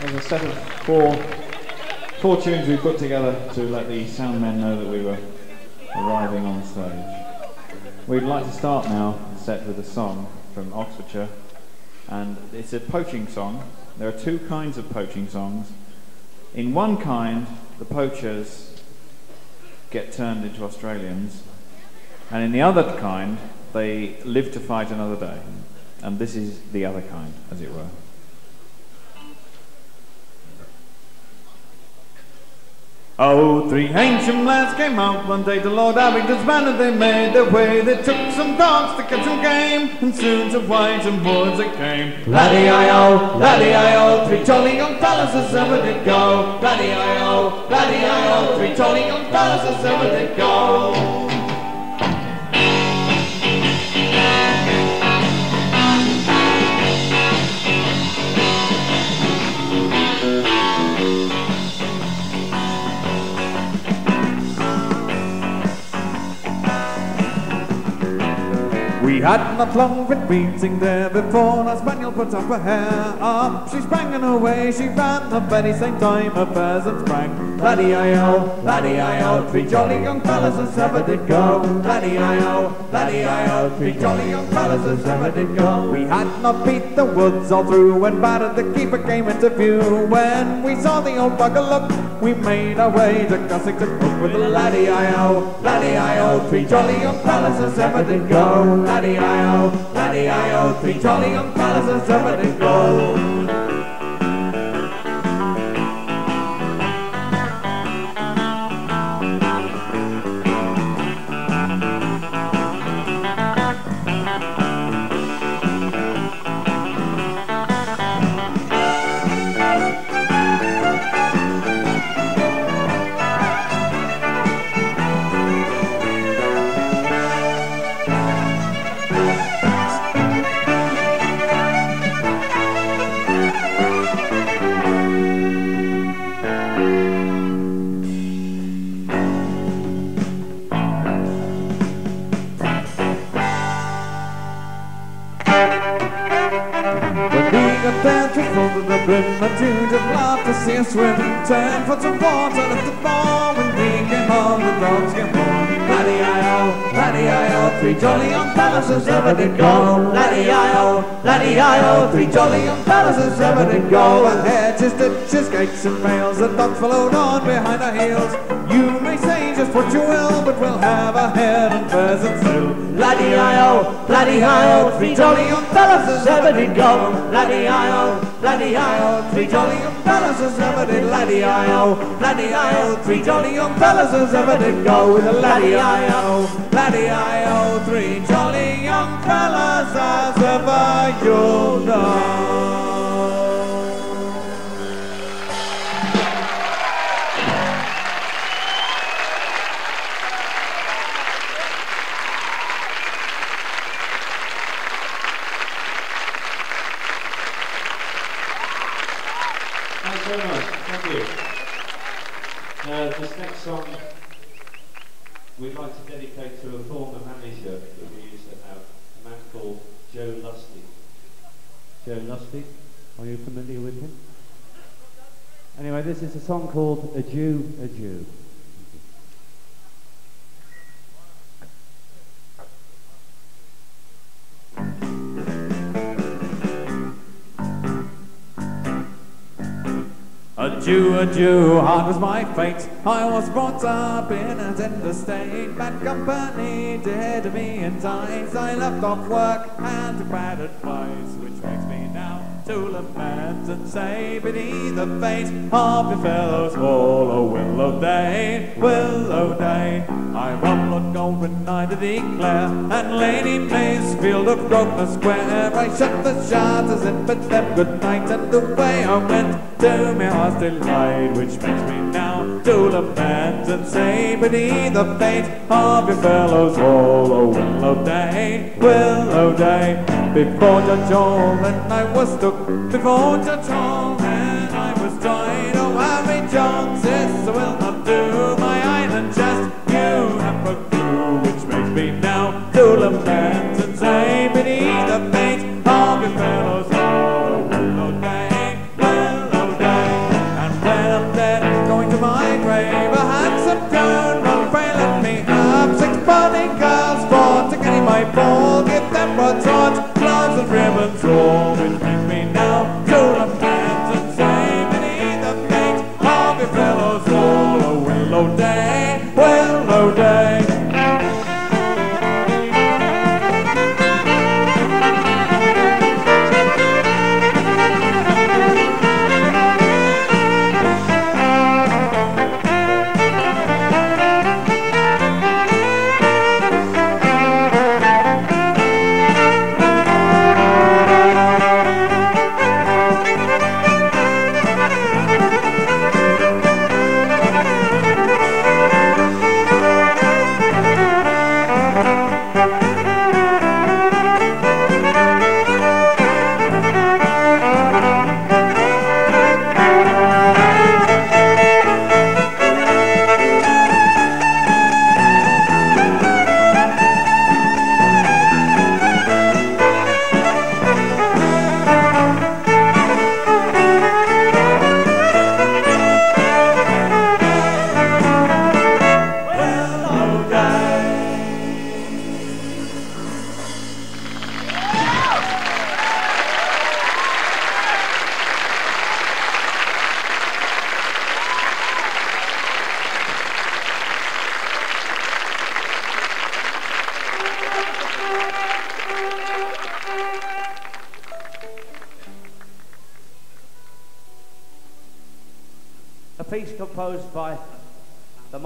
There's a set of four, four tunes we put together to let the sound men know that we were arriving on stage. We'd like to start now the set with a song from Oxfordshire, and it's a poaching song. There are two kinds of poaching songs. In one kind, the poachers get turned into Australians, and in the other kind, they live to fight another day. And this is the other kind, as it were. Oh, three Eynsham lads came out one day to Lord Abingdon's manor. They made their way, they took some dogs to catch some game, and soon to Wytham Woods they came. Laddie-I-O, oh, laddie-I-O, oh, three jolly young fellas as ever did go. Laddie-I-O, oh, laddie-I-O, three jolly young fellas as ever did go. We had not long been waiting there before our spaniel put up her hair. Up she sprang and away she ran. The very same time a pheasant sprang. Laddie-I-O, oh, laddie-I-O, oh, three jolly young fellas as ever did go. Laddie-I-O, oh, laddie-I-O, three jolly young fellas as ever did go. We had not beat the woods all through when battered the keeper came into view. When we saw the old bugger look, we made our way to Cassington Brook with the Laddie-I-O, laddie-I-O, three jolly young fellas as ever did go. Laddie-I-O, laddie-I-O, three jolly young fellas as ever did go. brim and you just love to see us swim. Turn for some water, lift the bar when we came home, the dogs came home. Laddie-I-O, laddie-I-O, three jolly young as ever did go. Laddie-I-O, laddie-I-O, three jolly young as ever did go. And ditches, gates and rails, the dogs followed on behind our heels. You may say just what you will, but we'll have a head and pheasants still. Laddie-I-O, laddie-I-O, three jolly young as ever did go. Laddie-I-O, laddie-I-O, three jolly young fellas as ever did. Laddie-I-O, laddie-I-O, three jolly young fellas as ever did go. With a laddie-I-O, laddie-I-O, three jolly young fellas as ever you'll know. Joe Lusty. Joe Lusty, are you familiar with him? Anyway, this is a song called Adieu, Adieu. Adieu, adieu, hard was my fate. I was brought up in a tender state. Bad company did me in times. I left off work and bad advice, which makes me now to lament and say, beneath the fate of your fellows fall, a willow day, willow day. I run on golden night to declare, and Lady Place, field of Grosvenor Square. I shut the shutters and bid them good night, and away I went to my heart's delight, which makes me now to lament and say, beneath the fate of your fellows all, day, willow day. Before Judge and I was took, before Judge Hall, and I was tied. Oh, Harry Jones,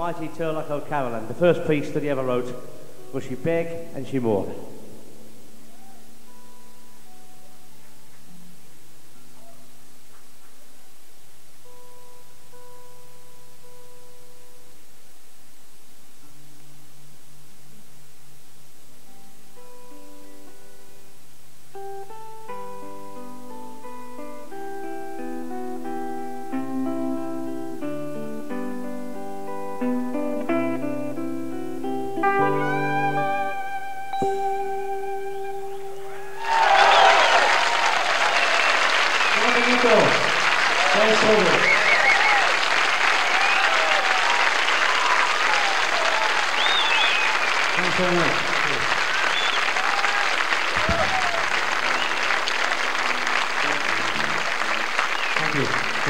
mighty Turlough O'Carolan. The first piece that he ever wrote was Sheebeg and Sheemore.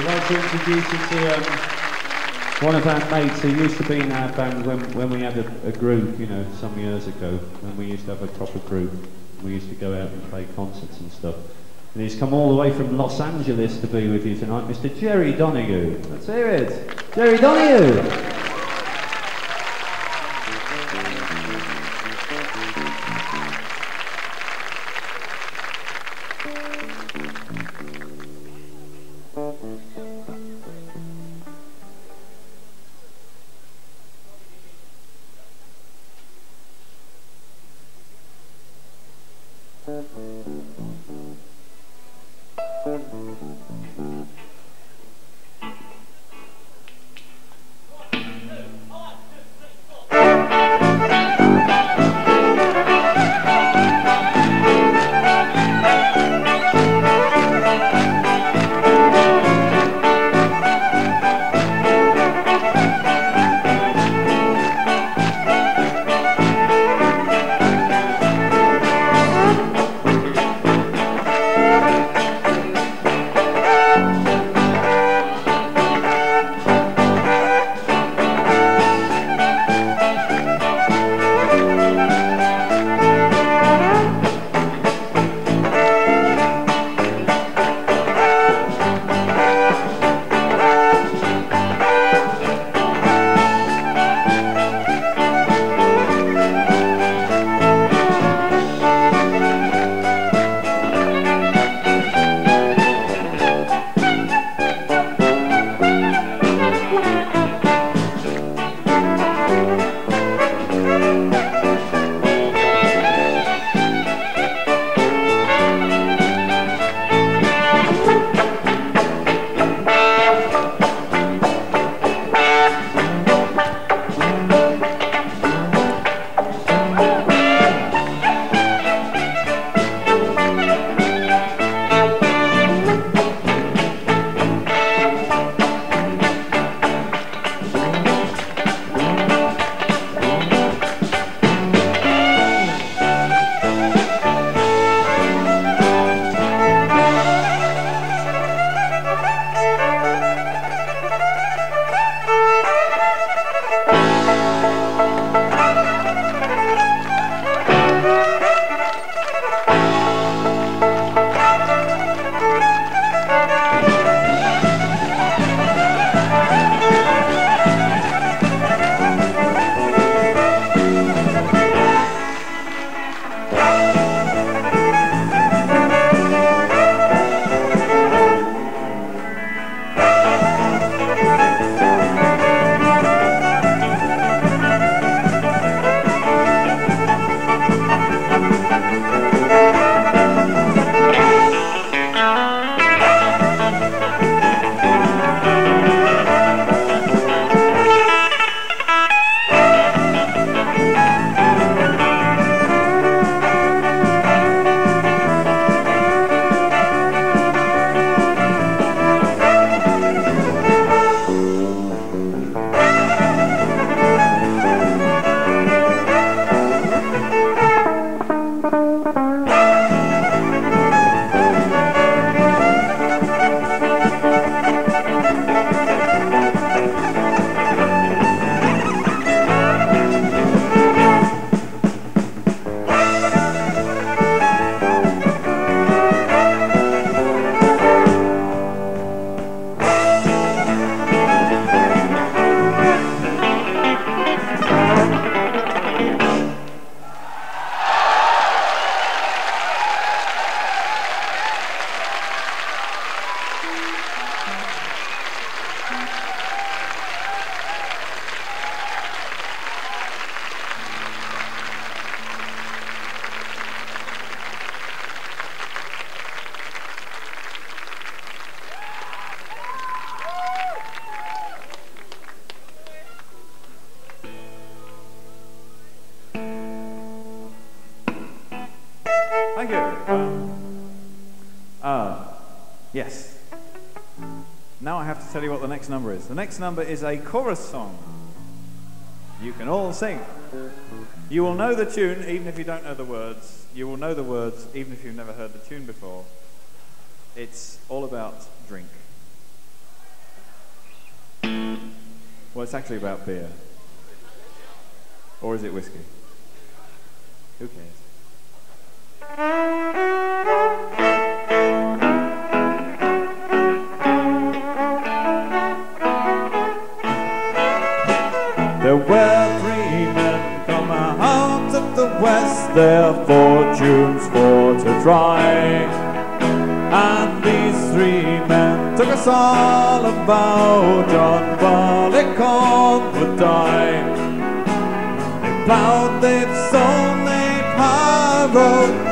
Thank you. Introduce you to um, one of our mates who used to be in our band when, when we had a, a group, you know, some years ago, when we used to have a proper group. We used to go out and play concerts and stuff. And he's come all the way from Los Angeles to be with you tonight, Mr. Jerry Donahue. Let's hear it. Jerry Donahue. Thank you. Um, uh, yes. Now I have to tell you what the next number is. The next number is a chorus song. You can all sing. You will know the tune even if you don't know the words. You will know the words even if you've never heard the tune before. It's all about drink. Well, it's actually about beer. Or is it whiskey? Who cares? For. And these three men took us all about John Barleycorn would die. They plowed, they've sown, they've harrowed,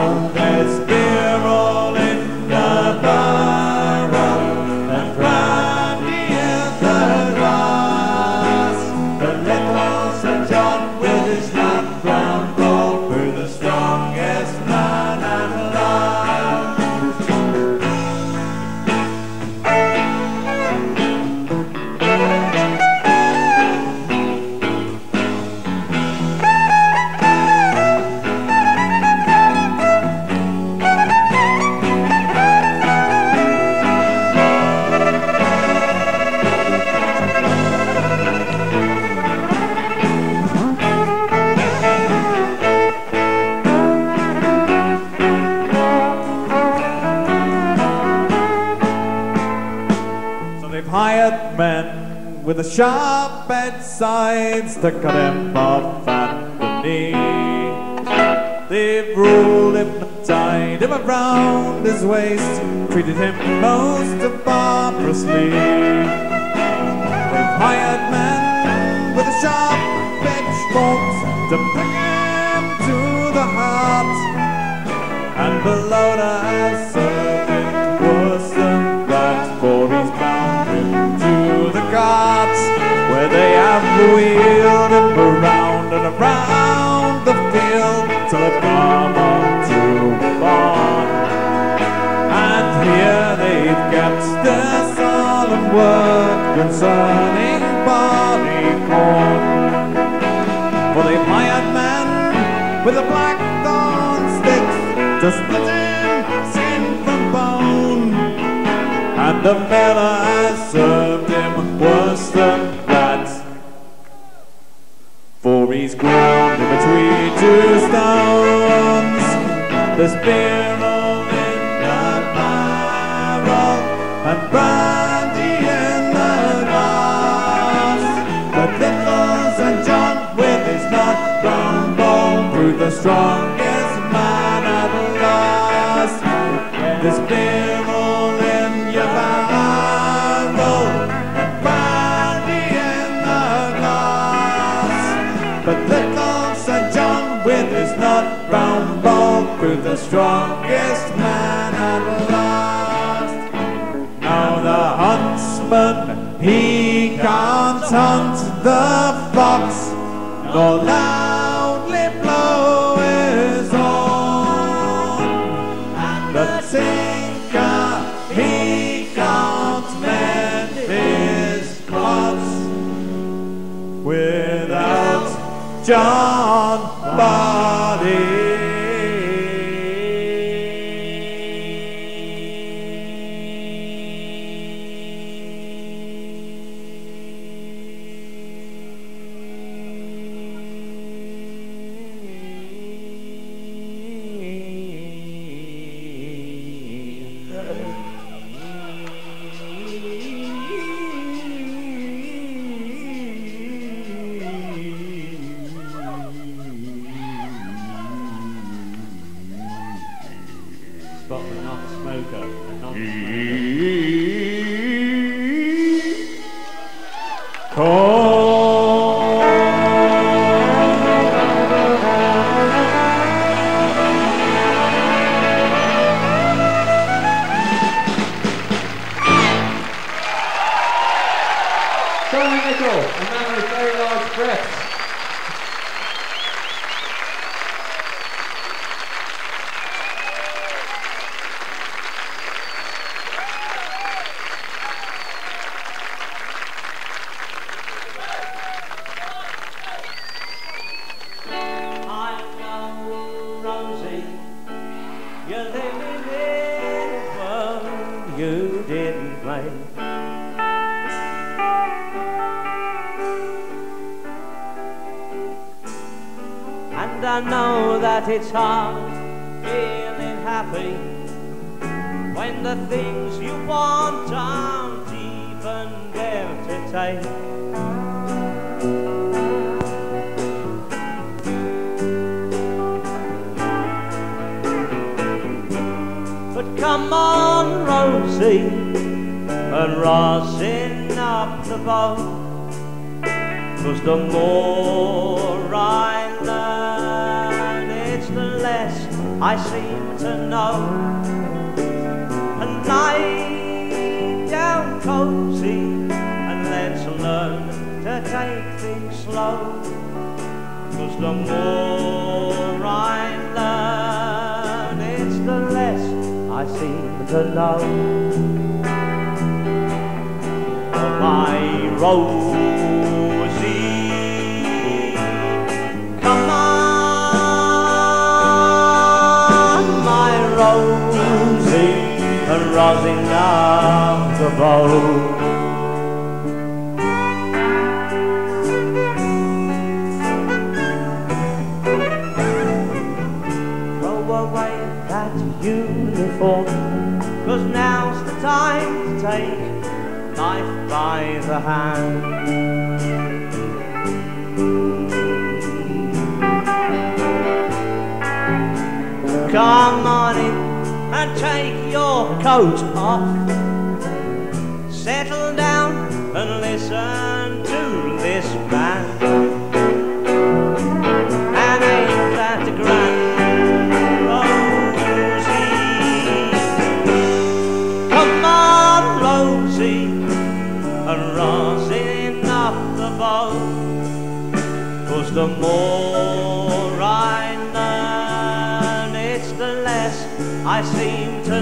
again. Oh, there's to cut him off at the knee. They've ruled him tied him around his waist, treated him most barbarously. They've hired men with the sharp pitchforks to prick word concerning corn. For they've hired men with a black thorn sticks to split him skin from bone. And the miller has served him worse than that. For he's ground in between two stones. There's beer the strongest man last. There's beer all in your barrel and brandy in the glass. But little Sir John with his nut brown bone through the strongest man last. Now the huntsman, he can't hunt the fox, nor lamb John more I learn, it's the less I seem to know. And lie down cozy, and let's learn to take things slow. Cause the more I learn, it's the less I seem to know. My Rosie, rosin up the that uniform Cause now's the time to take life by the hand. Come on in and take your coat off. Settle down and listen to this band and ain't that grand, Rosie? Come on, Rosie, and the more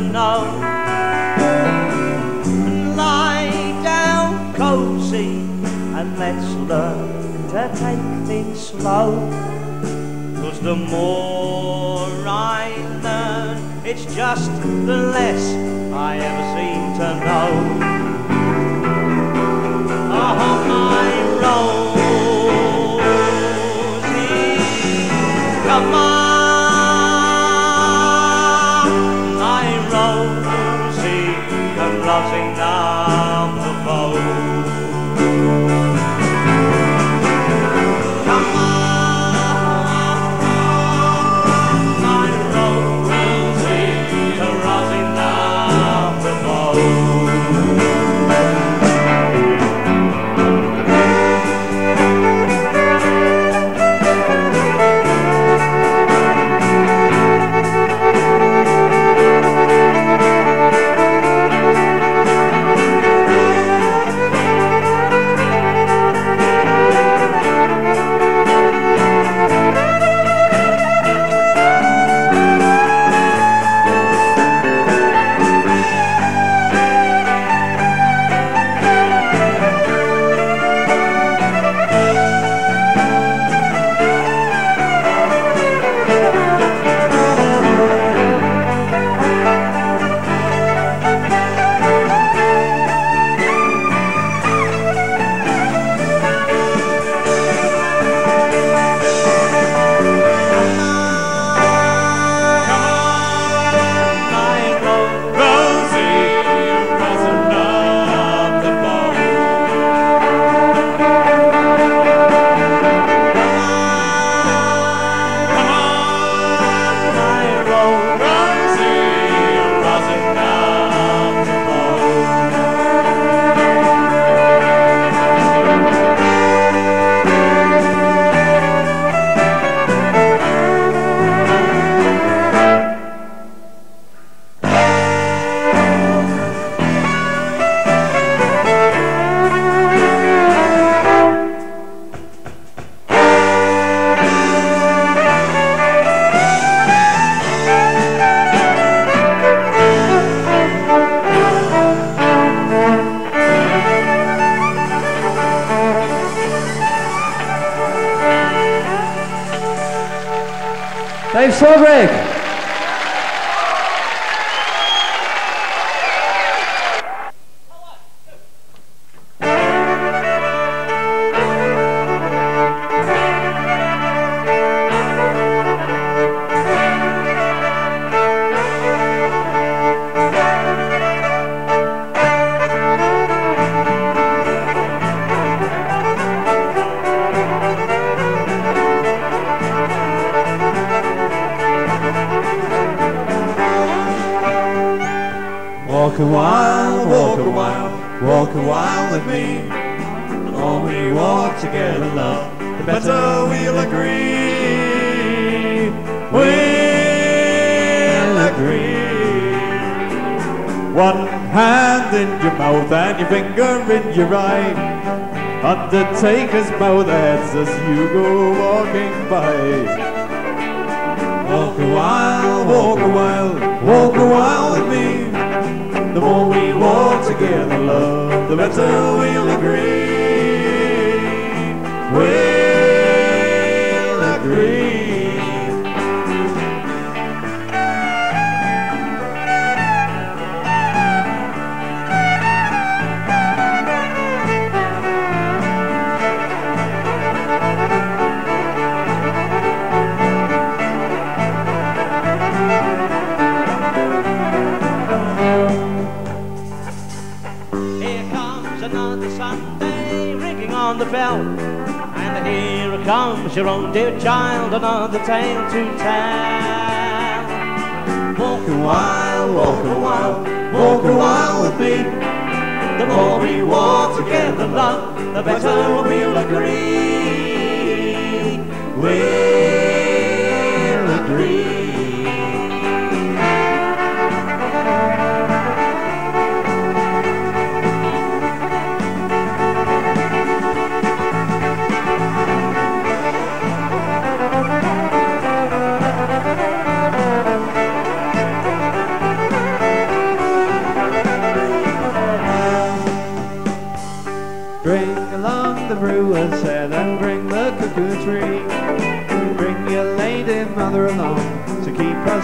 know. Lie down cozy and let's learn to take things slow. Cause the more I learn, it's just the less I ever seem to know. Oh, my Rosie, walk a while with me. The more we walk together, love, the better we'll agree. We'll agree. One hand in your mouth and your finger in your eye. Undertakers bow their heads as you go walking by. Walk a while, walk a while, walk a while with me. The more we walk together, love, the better we'll agree. We'll bell. And here comes your own dear child, another tale to tell. Walk a while, walk a while, walk a while with me. The more we walk together, love, the better we'll agree. We'll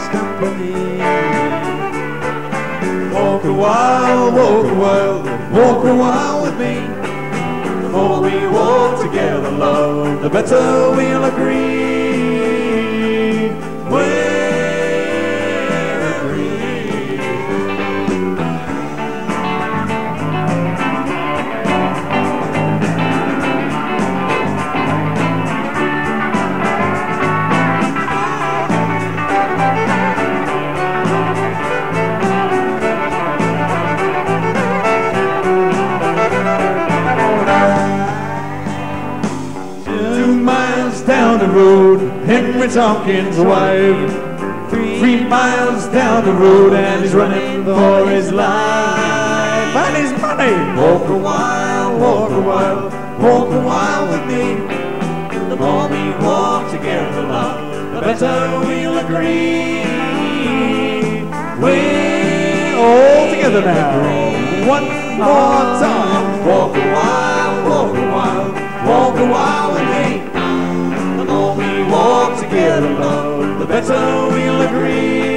company. Walk a while, walk a while, walk a while with me. The more we walk together, love, the better we'll agree. Henry Tompkins' wife. Three miles down the road, and he's running for his life. And his money. Walk a while, walk a while, walk a while with me. The more we walk together, love, the better we'll agree. We're all together now. One more time. Walk a while, walk a while, walk a while with me. The better we'll agree.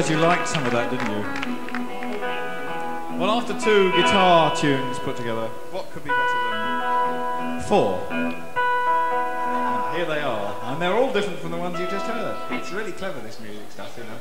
Suppose you liked some of that, didn't you? Well, after two guitar tunes put together, what could be better than four? And here they are, and they're all different from the ones you just heard. It's really clever, this music stuff, you know.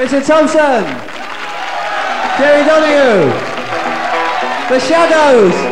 Vincent Thompson, Jerry Donahue, The Shadows.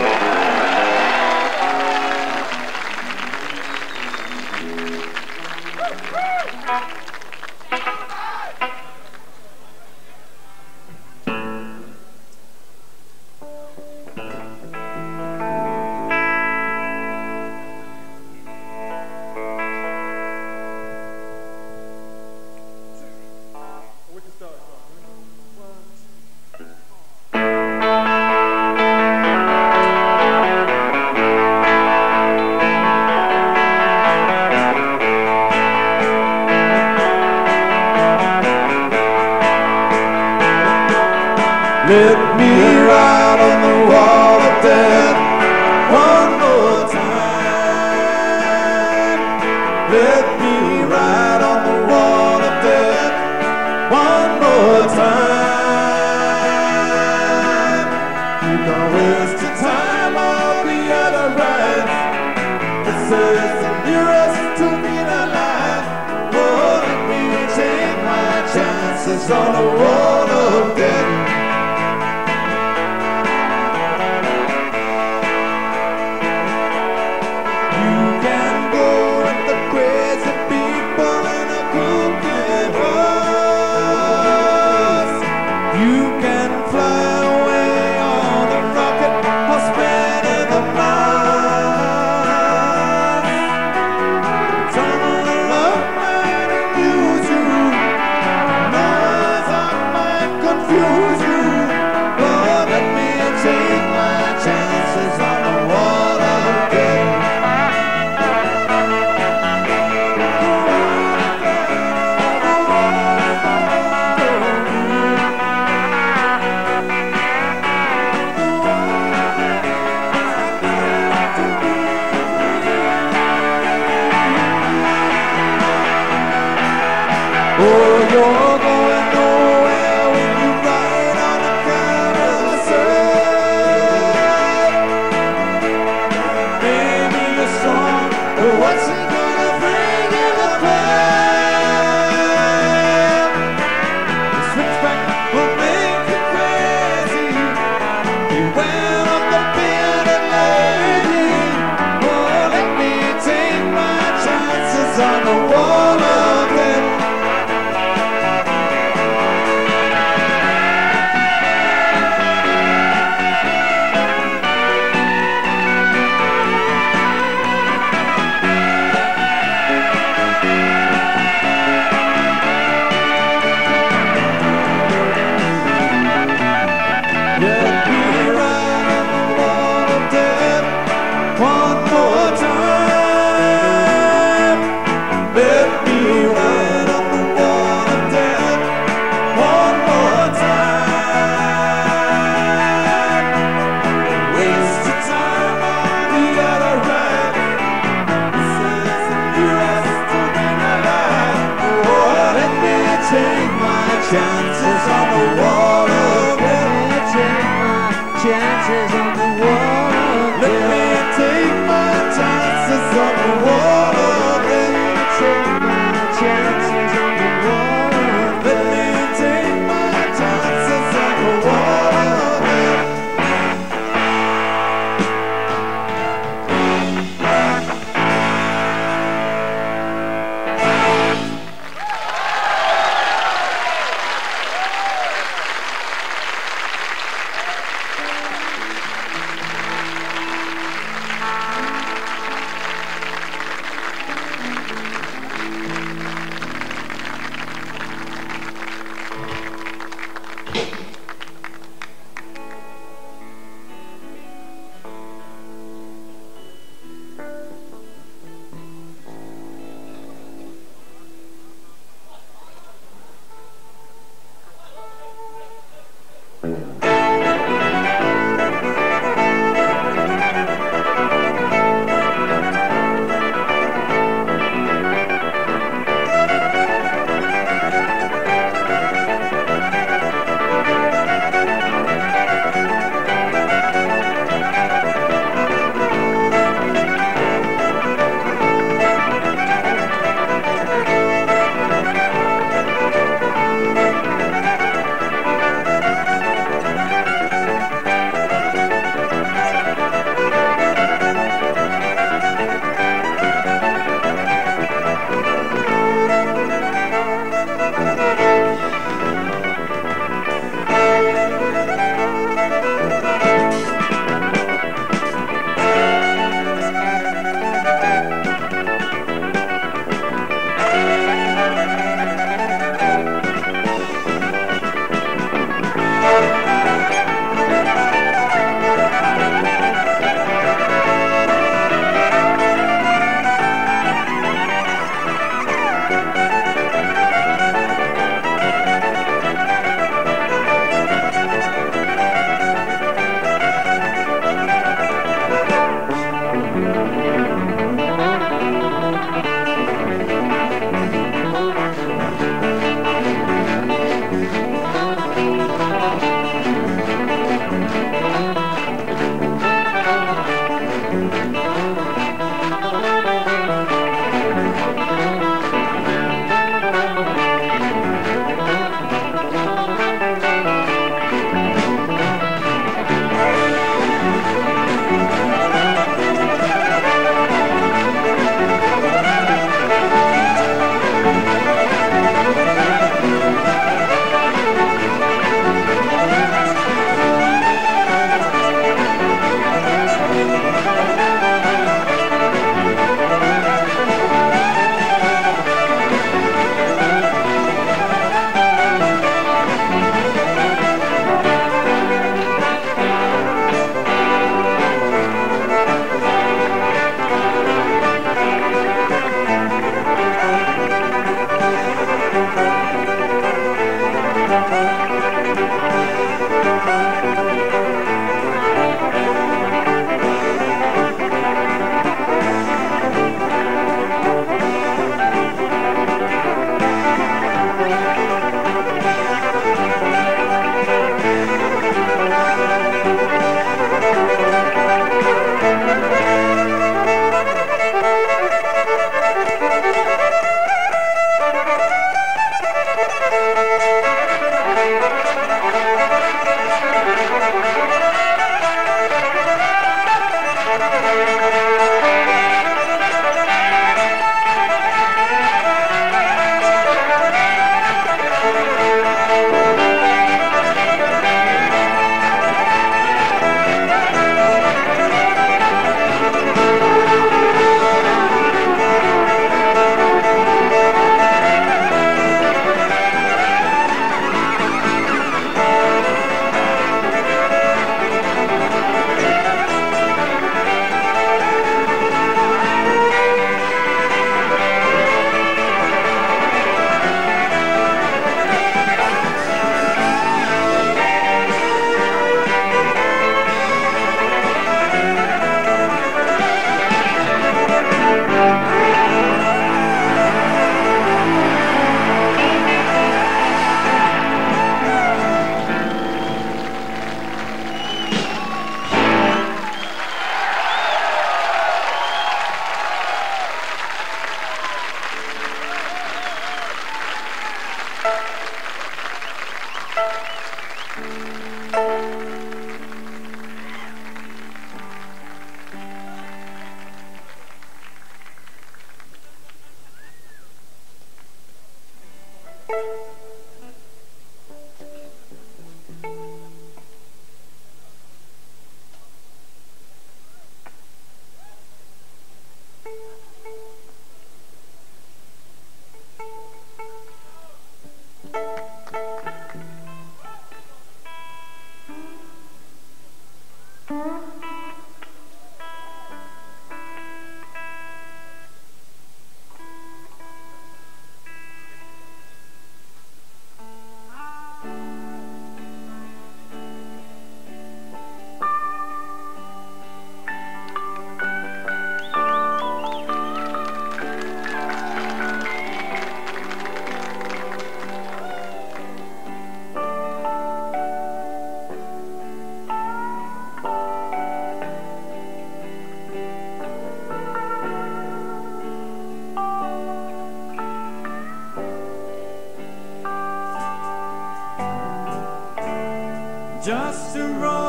Just to roll,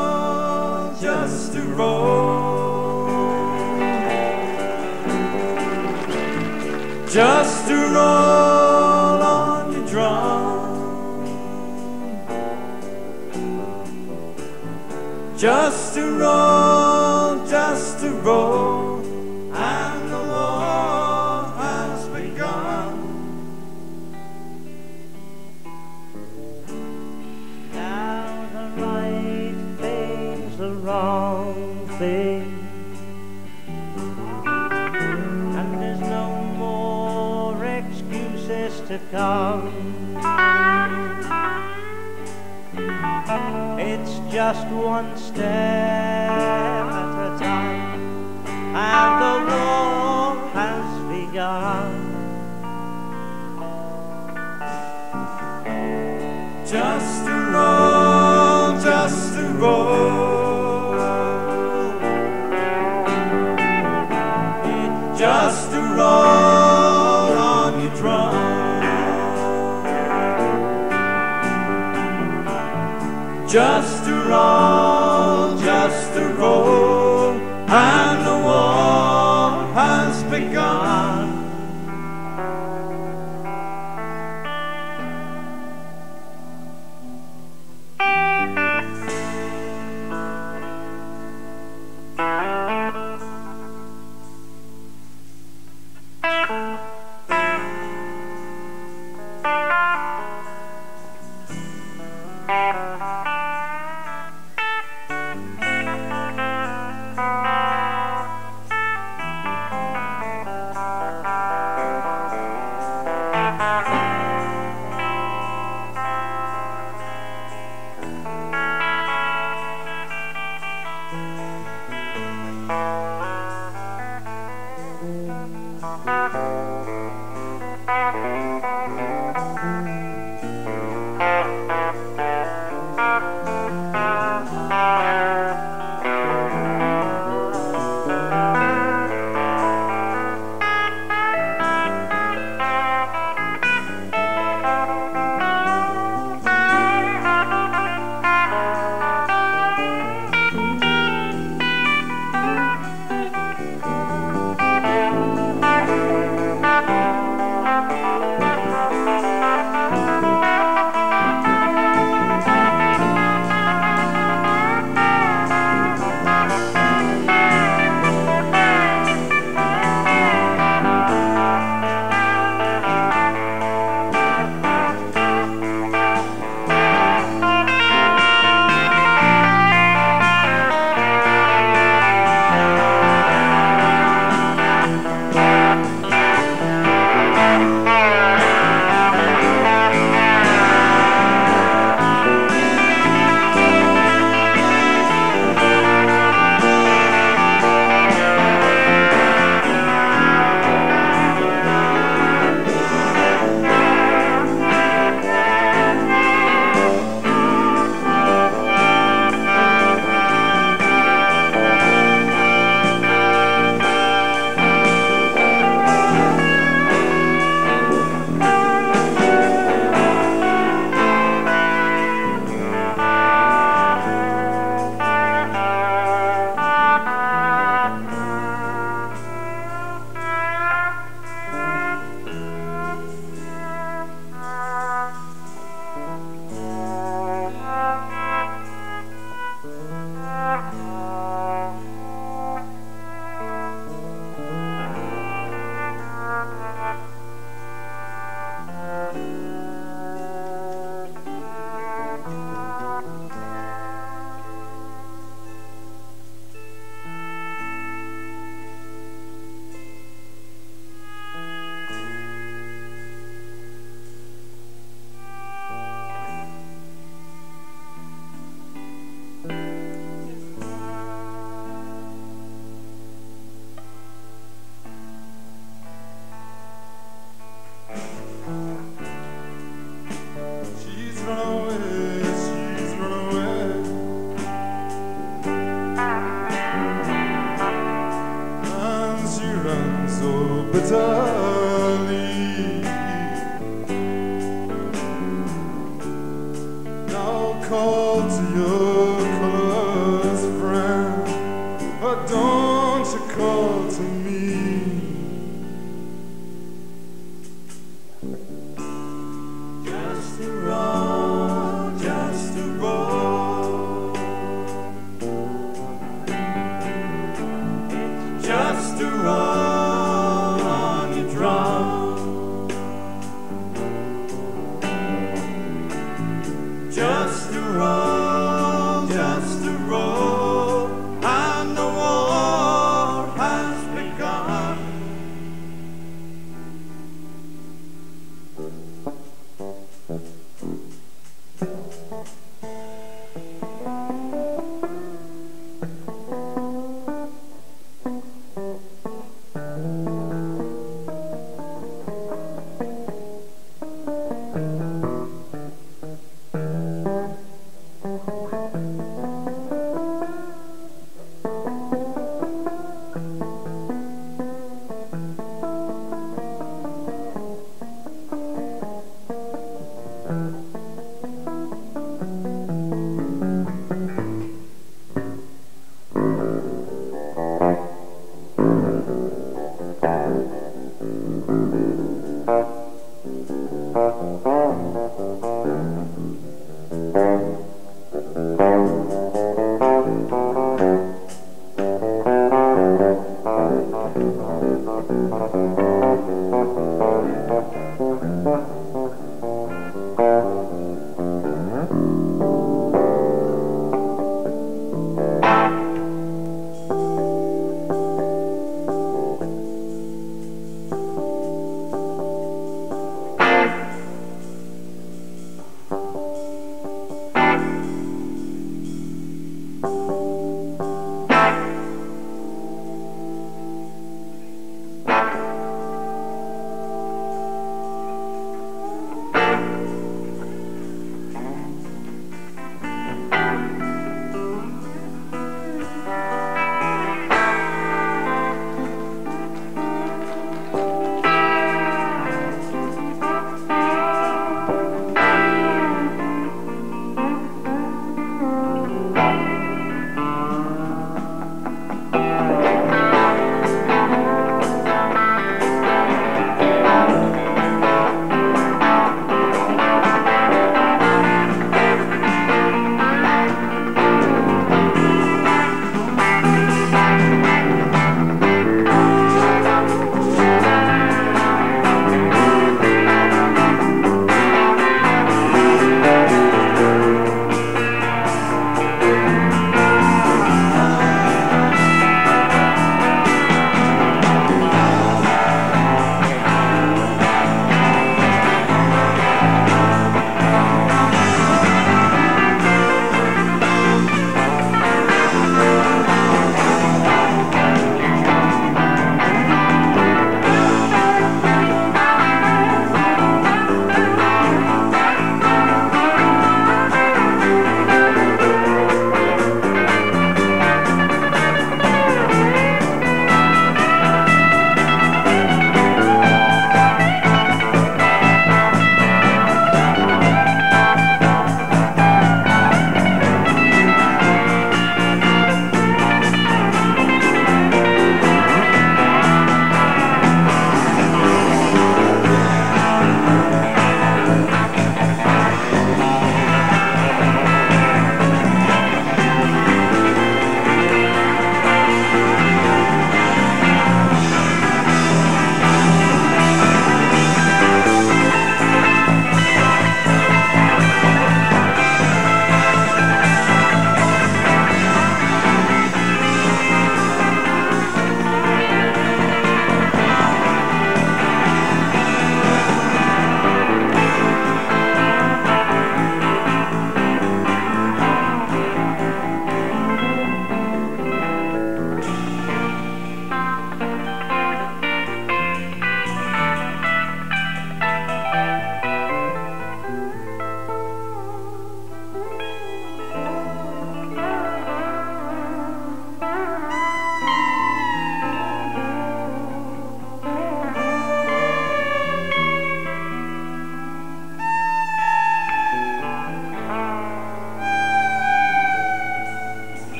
come. It's just one step Thank you.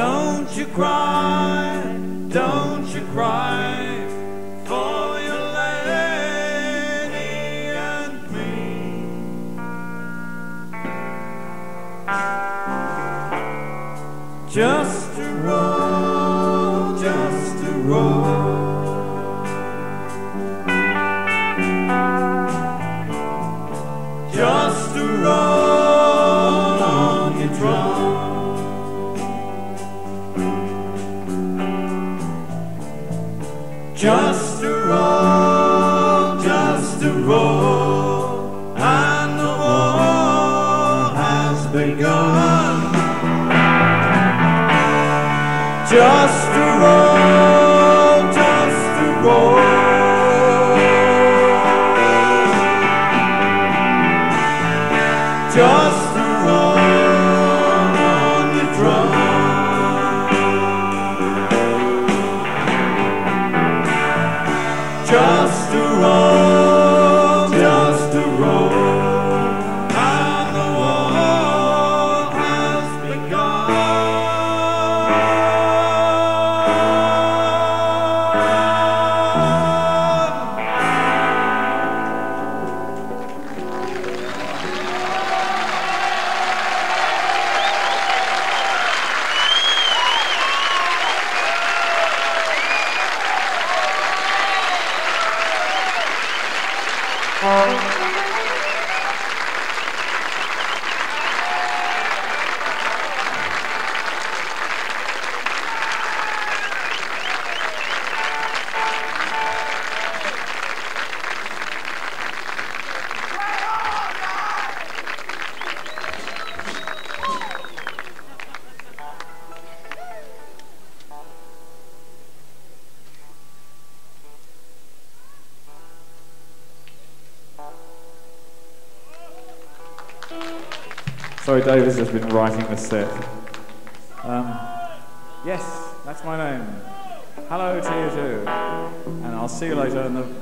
Don't you cry, don't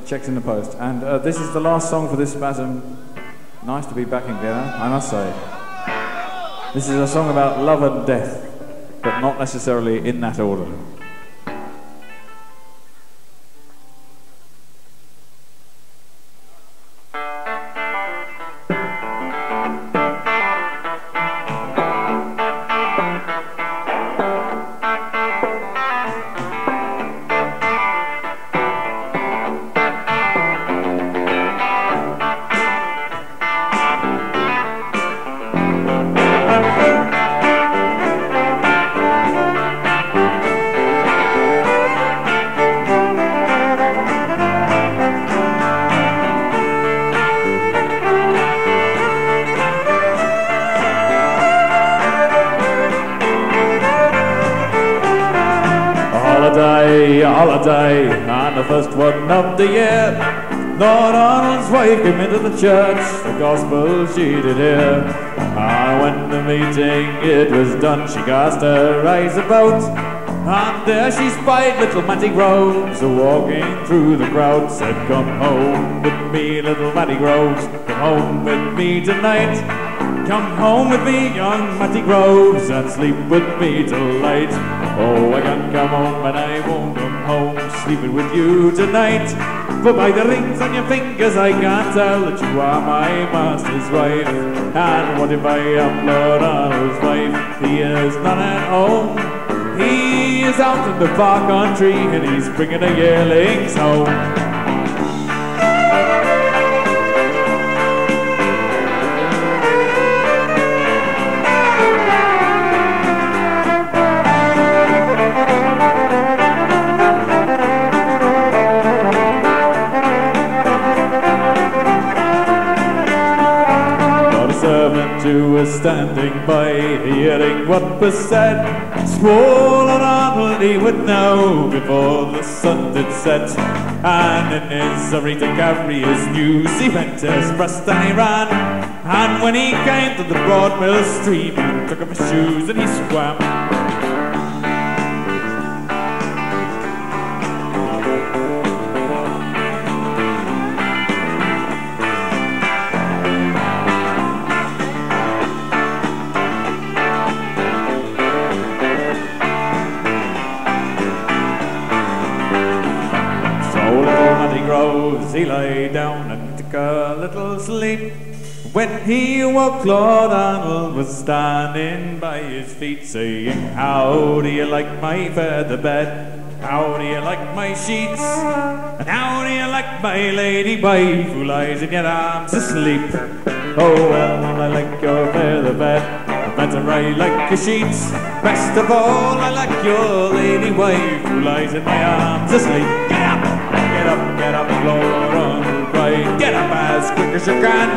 checks in the post. And uh, this is the last song for this spasm. Nice to be back in Vienna, I must say. This is a song about love and death, but not necessarily in that order. Into the church, the gospel she did hear. And when the meeting it was done, she cast her eyes about. And there she spied little Matty Groves walking through the crowd. Said, Come home with me, little Matty Groves, come home with me tonight. Come home with me, young Matty Groves, and sleep with me till. Oh, I can't come home, and I won't come home sleeping with you tonight. For by the rings on your fingers, I can't tell that you are my master's wife. And what if I am Lord Donald's wife? He is not at home. He is out in the far country, and he's bringing the yearlings home. Was standing by, hearing what was said. Swore on Arnold he would know before the sun did set. And in his hurry to carry his news, he went as fast and he ran. And when he came to the broad mill stream, he took off his shoes and he swam. He lay down and took a little sleep. When he awoke, Lord Donald was standing by his feet, saying, How do you like my feather bed? How do you like my sheets? And how do you like my lady wife who lies in your arms asleep? Oh well, I like your feather bed, better I like your sheets. Best of all, I like your lady wife who lies in my arms asleep. Get up, get up, get up, Lord as quick as you can,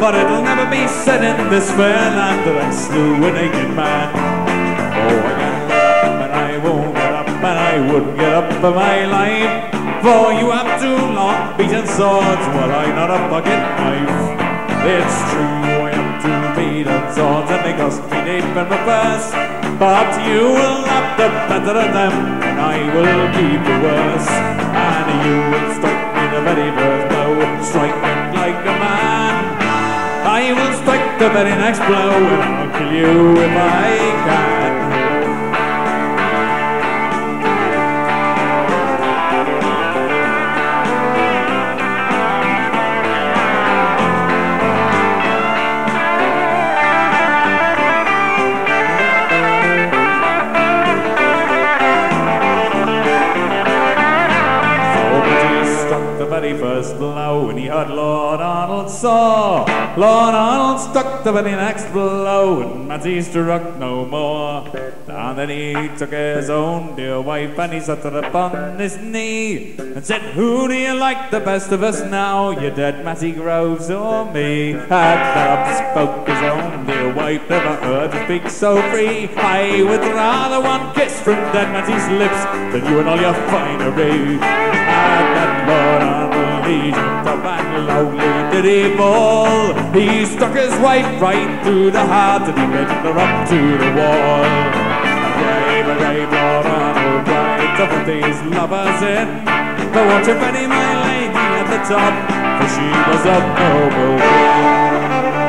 But it'll never be said in this fair land that I slew a naked man. Oh, I can't get up and I won't get up and I wouldn't get up for my life. For you have two long beaten swords, while I not a bucket knife. It's true, I have two beaten swords and they cost me deep in the purse. But you will have the better of them, and I will keep the worse. And you will strike me the very first strike me like a man. I will strike the very next blow, and I'll kill you if I can. Blow and he heard Lord Donald saw. Lord Donald struck the very next blow and Matty struck no more. And then he took his own dear wife and he set her upon his knee and said, Who do you like the best of us now, you dead Matty Groves or me? And Bob spoke his own dear wife, never heard her speak so free. I would rather one kiss from dead Matty's lips than you and all your finery. And that Lord Donald, he jumped up and loudly did he fall. He struck his wife right through the heart and he bent her up to the wall. A brave, a brave Lord Donald cried to put these lovers in. But watch if any my lady at the top, for she was of noble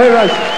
very much.